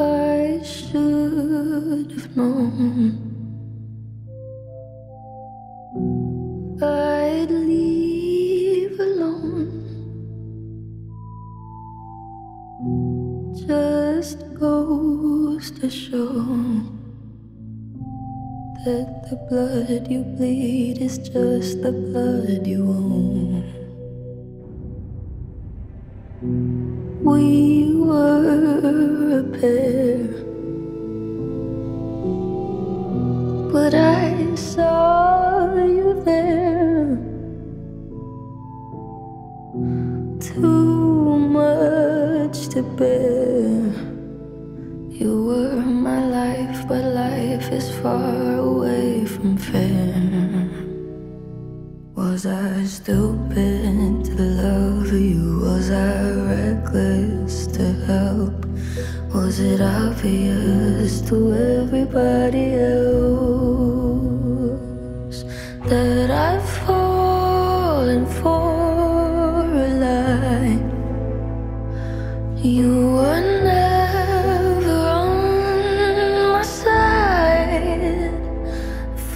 I should have known I'd leave alone. Just goes to show that the blood you bleed is just the blood you own. But I saw you there. Too much to bear. You were my life, but life is far away from fair. Was I stupid to love Was it obvious to everybody else that I've fallen for a lie? You were never on my side.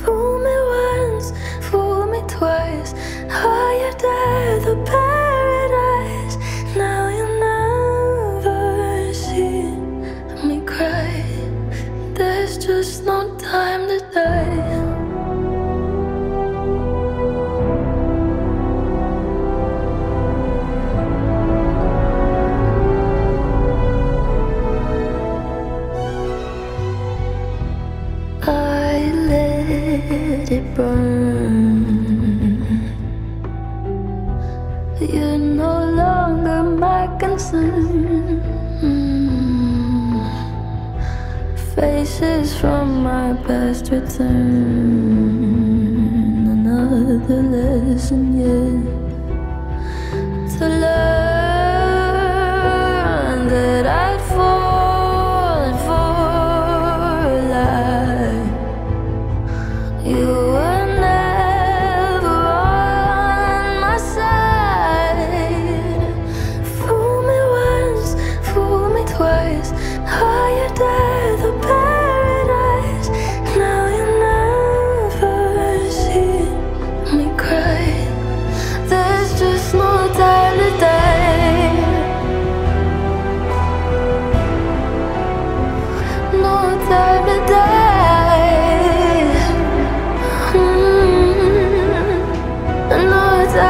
Fool me once, fool me twice. Higher dare the paradise. Let it burn. You're no longer my concern. Faces from my past return. Another lesson yet to learn. I know it's